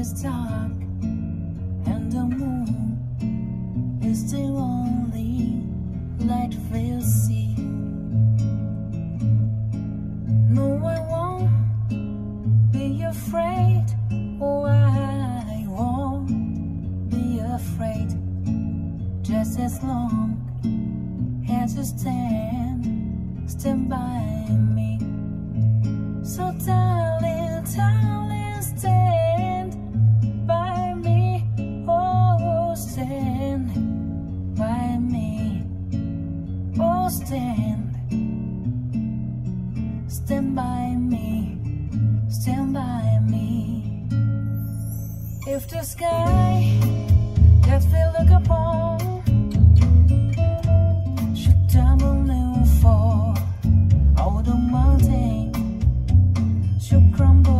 is dark and the moon is the only light we'll see. No, I won't be afraid. Oh, I won't be afraid. Just as long as you stand, stand by me. So tell stand. Stand by me. Stand by me. If the sky that we look upon should tumble and fall, all the mountain should crumble